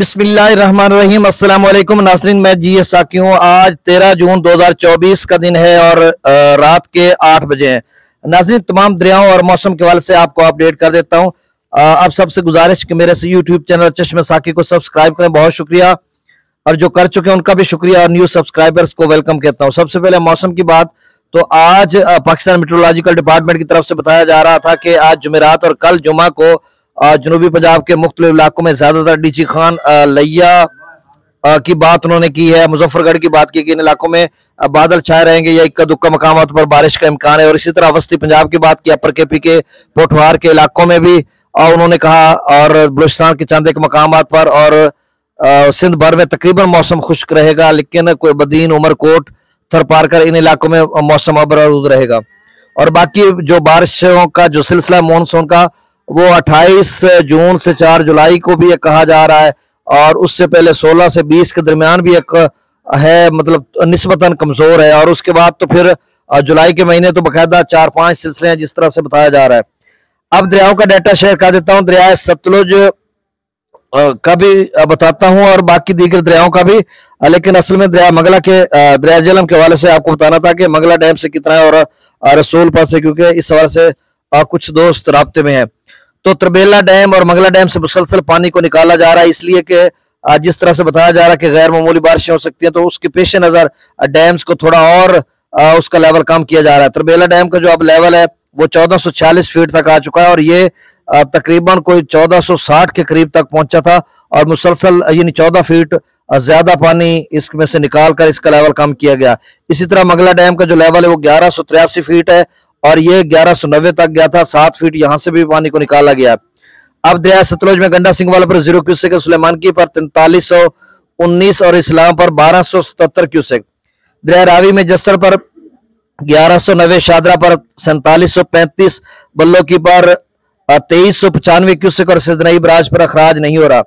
بسم اللہ الرحمن الرحیم۔ السلام علیکم۔ ناظرین، میں جی ایس ساکی ہوں۔ آج تیرہ جون دو ہزار چوبیس کا دن ہے اور رات کے آٹھ بجے ہیں۔ ناظرین، تمام دریاؤں اور موسم کے والے سے آپ کو اپڈیٹ کر دیتا ہوں۔ آپ سب سے گزارش کہ میرے سے یوٹیوب چینل چشم ساکی کو سبسکرائب کریں۔ بہت شکریہ۔ اور جو کر چکے ہیں، ان کا بھی شکریہ۔ اور نیو سبسکرائبرز کو ویلکم کہتا ہوں۔ سب سے پہلے موسم کی بات۔ تو آج پاکستان میٹرولوجیکل ڈپارٹمنٹ کی طرف سے بتایا جا رہا تھا کہ آج جمعرات اور کل جمعہ کو جنوبی پنجاب کے مختلف علاقوں میں زیادہ تر ڈیچی خان لیا کی بات انہوں نے کی ہے مظفر گڑھ کی بات کی کہ ان علاقوں میں بادل چھائے رہیں گے یا اکا دکا مقامات پر بارش کا امکان ہے اور اسی طرح وسطی پنجاب کی بات کی، اپر کے پی کے پوٹوار کے علاقوں میں بھی انہوں نے کہا، اور بلوچستان کے چاند ایک مقامات پر، اور سندھ بھر میں تقریباً موسم خشک رہے گا، لیکن کوئی بدین، عمر کوٹ، تھر پار کر ان علاقوں میں موسم ابرود رہے گا۔ اور باقی جو بارشوں کا جو سلسلہ، مونسون کا وہ اٹھائیس جون سے چار جولائی کو بھی کہا جا رہا ہے اور اس سے پہلے سولہ سے بیس کے درمیان بھی ایک ہے مطلب نسبتاً کمزور ہے اور اس کے بعد تو پھر جولائی کے مہینے تو باقاعدہ چار پانچ سلسلے ہیں جس طرح سے بتایا جا رہا ہے۔ اب دریاؤں کا ڈیٹا شیئر کر دیتا ہوں۔ دریائے ستلج کا بھی بتاتا ہوں اور باقی دیگر دریاؤں کا بھی۔ لیکن اصل میں دریا مغلہ کے دریا جلم کے حوالے سے آپ کو بتانا تھا کہ مغلہ ڈیم سے کتنا ہے اور رسول پر سے، کیونکہ اس حوالے سے کچھ دوست رابطے میں ہیں۔ تو تربیلا ڈیم اور مغلہ ڈیم سے مسلسل پانی کو نکالا جا رہا ہے۔ اس لیے کہ جس طرح سے بتایا جا رہا ہے کہ غیر معمولی بارشیں ہو سکتی ہیں، تو اس کے پیش نظر ڈیمز کو تھوڑا اور اس کا لیول کم کیا جا رہا ہے۔ تربیلا ڈیم کا جو اب لیول ہے، وہ چودہ سو چالیس فیٹ تک آ چکا ہے اور یہ تقریباً کوئی چودہ سو ساٹھ کے قریب تک پہنچا تھا اور مسلسل یعنی چودہ فیٹ زیادہ پانی اس میں سے نکال کر اس کا لیول کم کیا گیا۔ اسی طرح مغلہ ڈیم کا جو لیول ہے، وہ گیارہ سو تریاسی فیٹ ہے اور یہ گیارہ سو نوے تک گیا تھا، سات فیٹ یہاں سے بھی پانی کو نکالا گیا۔ اب دریا ستلوج میں گنڈا سنگھ والا پر زیرو کیوسک سلیمان کی پر تینتالیس سو انیس اور اسلام پر بارہ سو ستر کیوسک دریا راوی میں جسر پر گیارہ سو نوے، شادرہ پر سینتالیس سو پینتیس، بلو کی پر تیئیس سو پچانوے کیوسک اور سدنئی براج پر اخراج نہیں ہو رہا۔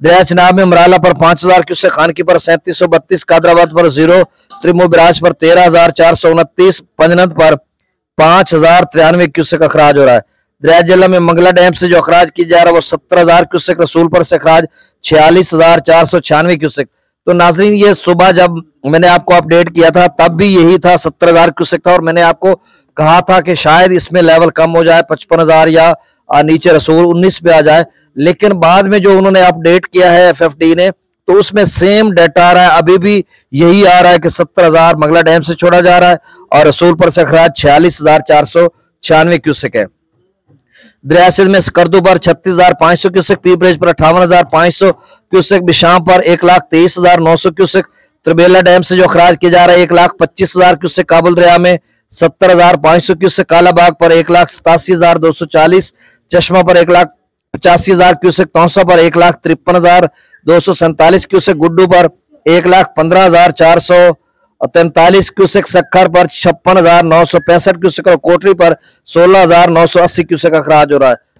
دریا چناب میں مرالہ پر پانچ ہزار کیوسک خان کی پر سینتیس سو بتیس، قادرآباد پر زیرو، ترمو براج پر تیرہ ہزار چار سو انتیس، پنجنت پر پانچ ہزار ترانوے کیوسک اخراج ہو رہا ہے۔ دریا جلہ میں منگلہ ڈیم سے جو اخراج کی جا رہا ہے، وہ ستر ہزار کیوسک رسول پر سے اخراج، چھیالیس ہزار چار سو چھیانوے کیوسک تو ناظرین، یہ صبح جب میں نے آپ کو اپڈیٹ کیا تھا، تب بھی یہی تھا، ستر ہزار کیوسک تھا۔ اور میں نے آپ کو کہا تھا کہ شاید اس میں لیول کم ہو جائے، پچپن ہزار یا نیچے رسول انیس پہ آ جائے۔ لیکن بعد میں جو انہوں نے اپڈیٹ کیا ہے ایف ایف ڈی نے تو اس میں سیم ڈیٹا آ رہا ہے۔ ابھی بھی یہی آ رہا ہے کہ ستر ہزار مغلہ ڈیم سے چھوڑا جا رہا ہے اور رسول پر سے اخراج چھیالیس ہزار چار سو چھیانوے کیوسک ہے۔ دریا سندھ میں سکردو پر چھتیس ہزار پانچ سو کیوسک، پی بریج پر اٹھاون ہزار پانچ سو کیوسک، بشام پر ایک لاکھ تیئیس ہزار نو سو کیوسک۔ تربیلا ڈیم سے جو اخراج کیا جا رہا ہے، ایک لاکھ پچیس ہزار کیوسک کابل دریا میں، ستر ہزار پانچ سو کیوسک کالا باغ پر ایک لاکھ ستاسی ہزار دو سو چالیس، چشمہ پر ایک لاکھ پچاسی ہزار کیوسک تونسا پر ایک لاکھ ترپن ہزار دو سو سینتالیس کیوسک گڈو پر ایک لاکھ پندرہ ہزار چار سو اور تینتالیس کیوسک سکھر پر چھپن ہزار نو سو پینسٹھ کیوسک اور کوٹری پر سولہ ہزار نو سو اسی کیوسک اخراج ہو رہا ہے۔